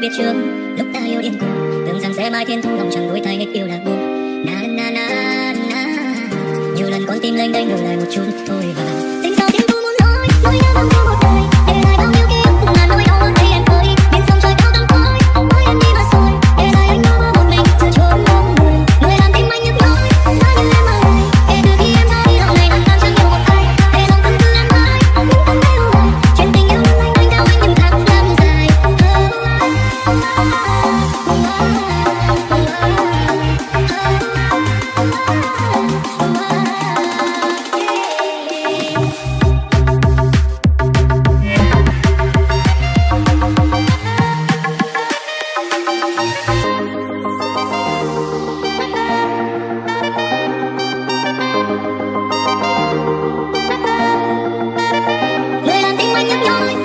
biết trước lúc ta yêu điên cuồng, tưởng rằng sẽ mãi thiên thu, lòng chẳng đổi thay hết yêu là buồn. Na na na na nhiều lần con tim lên đây ngừng lại một chút, thôi và những lời